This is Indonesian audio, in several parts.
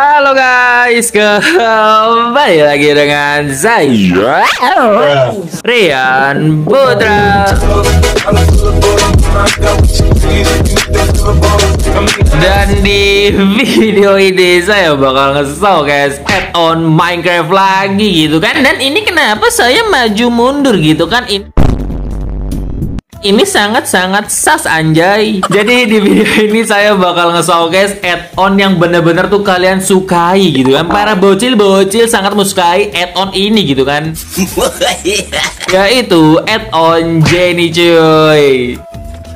Halo guys, kembali lagi dengan saya Rian Putra. Dan di video ini saya bakal nge-showcase add-on Minecraft lagi gitu kan? Dan ini kenapa saya maju mundur gitu kan? Ini ini sangat-sangat sas anjay. Jadi di video ini saya bakal nge-showcase add-on yang bener-bener tuh kalian sukai gitu kan. Para bocil-bocil sangat menyukai add-on ini gitu kan. Yaitu add-on Jenny cuy.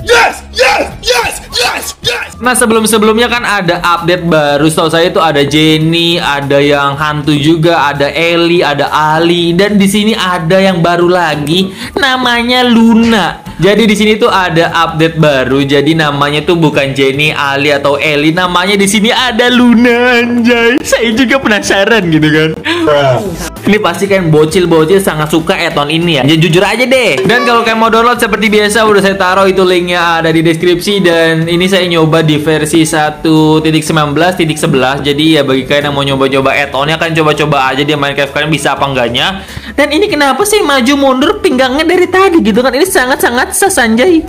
Yes, yes, yes, yes, yes. Nah sebelum-sebelumnya kan ada update baru Setahu saya itu ada Jenny, ada yang hantu juga, ada Ellie, ada Ali Dan di sini ada yang baru lagi Namanya Luna jadi di sini tuh ada update baru. Jadi namanya tuh bukan Jenny, Ali atau Ellie. Namanya di sini ada Luna anjay. Saya juga penasaran gitu kan. Ini pasti kan bocil-bocil sangat suka eton ini ya. Jadi jujur aja deh. Dan kalau kalian mau download seperti biasa udah saya taruh itu linknya ada di deskripsi dan ini saya nyoba di versi 1.19.11. Jadi ya bagi kalian yang mau nyoba-nyoba etonnya kan coba-coba aja dia Minecraft kalian bisa apa enggaknya. Dan ini kenapa sih maju mundur pinggangnya dari tadi gitu kan? Ini sangat-sangat banget Sanjay.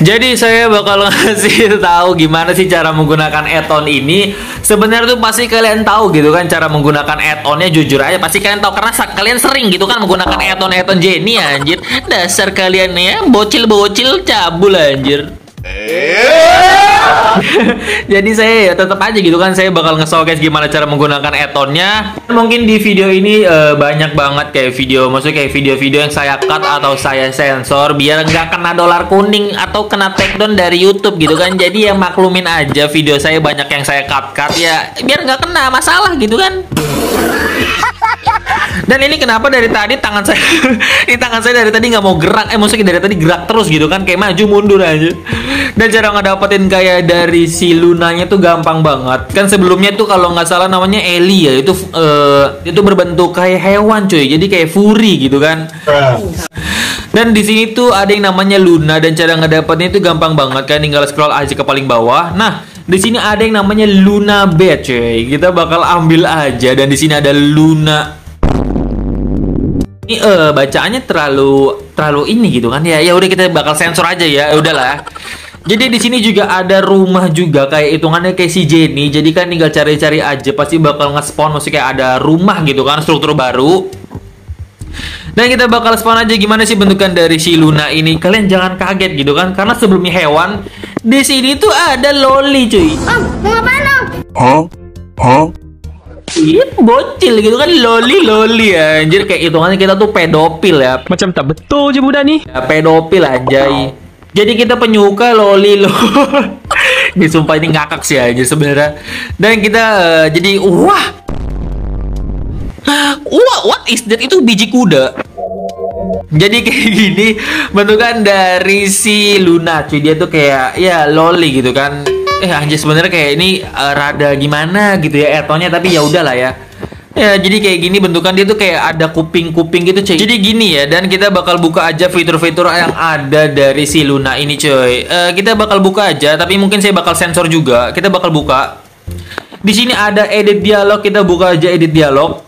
Jadi saya bakal ngasih tahu gimana sih cara menggunakan eton ini. Sebenarnya tuh pasti kalian tahu gitu kan cara menggunakan etonnya jujur aja pasti kalian tahu karena kalian sering gitu kan menggunakan eton-eton Jenny anjir. Dasar kalian ya bocil-bocil cabul anjir. Jadi saya ya tetap aja gitu kan saya bakal nge-showcase gimana cara menggunakan etonnya. Mungkin di video ini uh, banyak banget kayak video maksudnya kayak video-video yang saya cut atau saya sensor biar nggak kena dolar kuning atau kena takedown dari YouTube gitu kan. Jadi ya maklumin aja video saya banyak yang saya cut-cut ya biar nggak kena masalah gitu kan. Dan ini kenapa dari tadi tangan saya ini tangan saya dari tadi nggak mau gerak, eh maksudnya dari tadi gerak terus gitu kan kayak maju mundur aja. Dan cara ngedapetin kayak dari si Lunanya tuh gampang banget. Kan sebelumnya tuh kalau nggak salah namanya Eli ya, itu uh, itu berbentuk kayak hewan cuy. Jadi kayak furi gitu kan. Dan di sini tuh ada yang namanya Luna dan cara ngedapetinnya itu gampang banget kan tinggal scroll aja ke paling bawah. Nah, di sini ada yang namanya Luna Bed, cuy. Kita bakal ambil aja dan di sini ada Luna ini uh, bacaannya terlalu terlalu ini gitu kan ya ya udah kita bakal sensor aja ya, ya udahlah jadi di sini juga ada rumah juga kayak hitungannya kayak si Jenny. Jadi kan tinggal cari-cari aja pasti bakal nge-spawn maksudnya kayak ada rumah gitu kan struktur baru. Dan kita bakal spawn aja gimana sih bentukan dari si Luna ini. Kalian jangan kaget gitu kan karena sebelumnya hewan di sini tuh ada loli cuy. Oh mau ngapain om? Hah? Hah? Iya bocil gitu kan loli loli ya anjir. Kayak hitungannya kita tuh pedofil ya. Macam tak betul je budak ni. Ya, pedofil anjay jadi kita penyuka loli lo. Ini sumpah ini ngakak sih aja sebenarnya. Dan kita uh, jadi wah. Wah what is that? Itu biji kuda. Jadi kayak gini bentukan dari si Luna cuy. Dia tuh kayak ya loli gitu kan. Eh anjir sebenarnya kayak ini uh, rada gimana gitu ya etonnya. Tapi ya udahlah ya Ya, jadi kayak gini bentukan dia tuh kayak ada kuping-kuping gitu, cuy. Jadi gini ya, dan kita bakal buka aja fitur-fitur yang ada dari si Luna ini, cuy. Uh, kita bakal buka aja, tapi mungkin saya bakal sensor juga. Kita bakal buka. Di sini ada edit dialog, kita buka aja edit dialog.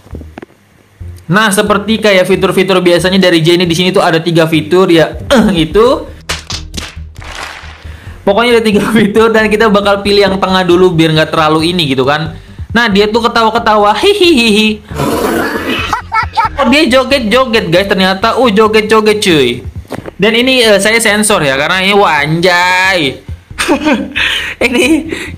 Nah, seperti kayak fitur-fitur biasanya dari Jenny di sini tuh ada tiga fitur ya. itu Pokoknya ada tiga fitur dan kita bakal pilih yang tengah dulu biar nggak terlalu ini gitu kan. Nah dia tuh ketawa-ketawa, hihihihi. Oh, dia joget-joget guys ternyata, uh joget-joget cuy. Dan ini uh, saya sensor ya karena ini wanjay. ini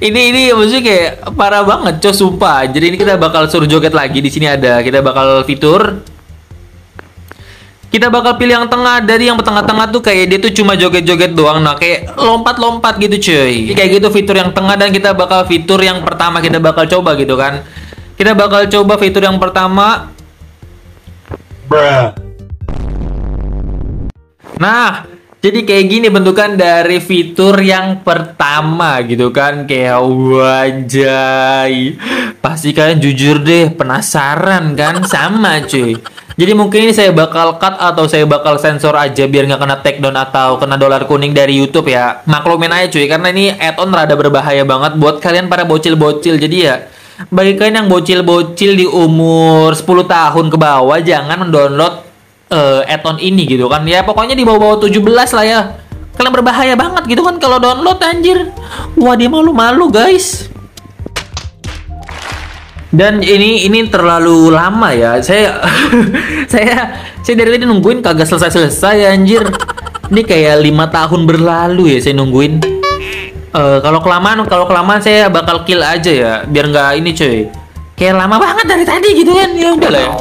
ini ini maksudnya kayak parah banget, cok sumpah. Jadi ini kita bakal suruh joget lagi di sini ada kita bakal fitur kita bakal pilih yang tengah. Dari yang tengah-tengah tuh kayak dia tuh cuma joget-joget doang nah kayak lompat-lompat gitu cuy. Kayak gitu fitur yang tengah dan kita bakal fitur yang pertama kita bakal coba gitu kan. Kita bakal coba fitur yang pertama. Bruh. nah jadi kayak gini bentukan dari fitur yang pertama gitu kan. Kayak wajah pasti kalian jujur deh penasaran kan? Sama cuy jadi mungkin ini saya bakal cut atau saya bakal sensor aja biar nggak kena takedown atau kena dolar kuning dari YouTube ya. Maklumin aja cuy, karena ini add-on rada berbahaya banget buat kalian para bocil-bocil. Jadi ya bagi kalian yang bocil-bocil di umur 10 tahun ke bawah jangan mendownload uh, add-on ini gitu kan. Ya pokoknya di bawah-bawah 17 lah ya. Kalian berbahaya banget gitu kan kalau download anjir. Wah, dia malu-malu, guys. Dan ini ini terlalu lama ya. Saya saya saya dari tadi nungguin kagak selesai-selesai anjir. Ini kayak lima tahun berlalu ya saya nungguin. Eh, kalau kelamaan kalau kelamaan saya bakal kill aja ya biar nggak ini cuy. Kayak lama banget dari tadi gitu kan. Ya udah lah ya.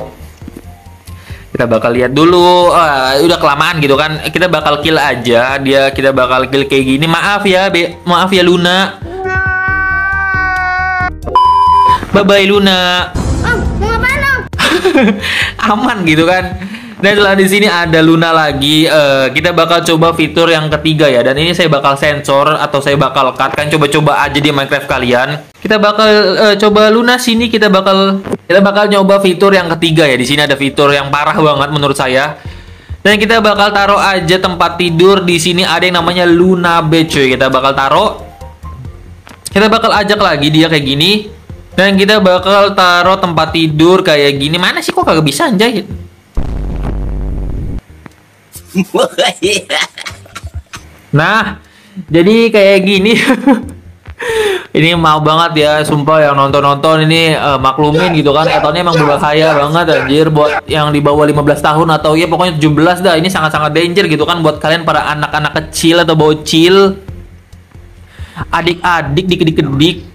Kita bakal lihat dulu. Uh, udah kelamaan gitu kan. Kita bakal kill aja. Dia kita bakal kill kayak gini. Maaf ya be. Maaf ya Luna bye bye Luna aman gitu kan dan setelah di sini ada Luna lagi, uh, kita bakal coba fitur yang ketiga ya. Dan ini saya bakal sensor atau saya bakal cut kan coba-coba aja di Minecraft kalian. Kita bakal uh, coba Luna sini kita bakal kita bakal nyoba fitur yang ketiga ya. Di sini ada fitur yang parah banget menurut saya. Dan kita bakal taruh aja tempat tidur di sini ada yang namanya Luna Bed cuy. Kita bakal taruh. Kita bakal ajak lagi dia kayak gini. Dan kita bakal taruh tempat tidur kayak gini. Mana sih kok kagak bisa anjay? nah, jadi kayak gini. ini mau banget ya, sumpah yang nonton-nonton ini uh, maklumin gitu kan. Etonnya emang berbahaya banget anjir buat yang di bawah 15 tahun atau ya pokoknya 17 dah. Ini sangat-sangat danger gitu kan buat kalian para anak-anak kecil atau bocil. Adik-adik dikedik-kedik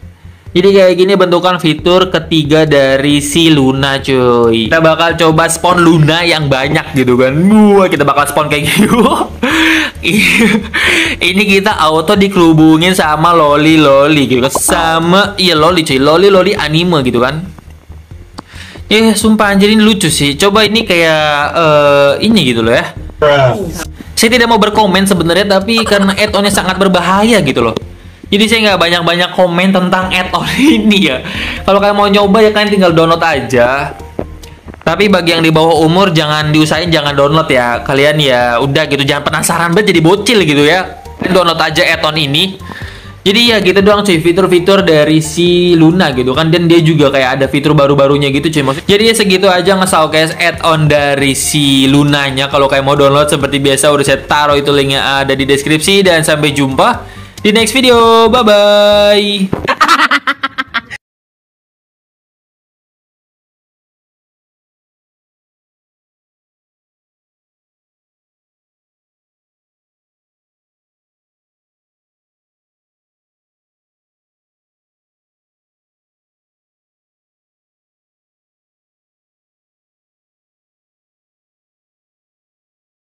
jadi kayak gini bentukan fitur ketiga dari si Luna cuy. Kita bakal coba spawn Luna yang banyak gitu kan. Wah kita bakal spawn kayak gitu Ini kita auto dikerubungin sama Loli Loli gitu kan. Sama, iya Loli cuy, Loli Loli anime gitu kan. Ya sumpah anjir ini lucu sih. Coba ini kayak uh, ini gitu loh ya. Saya tidak mau berkomen sebenarnya Tapi karena add-onnya sangat berbahaya gitu loh jadi saya nggak banyak-banyak komen tentang add-on ini ya. Kalau kalian mau nyoba ya kalian tinggal download aja. Tapi bagi yang di bawah umur jangan diusahain jangan download ya. Kalian ya udah gitu jangan penasaran banget jadi bocil gitu ya. Kalian download aja add-on ini. Jadi ya gitu doang cuy fitur-fitur dari si Luna gitu kan dan dia juga kayak ada fitur baru-barunya gitu cuy maksud. Jadi ya segitu aja guys add-on dari si Lunanya kalau kayak mau download seperti biasa udah saya taruh itu linknya ada di deskripsi dan sampai jumpa di next video. Bye bye.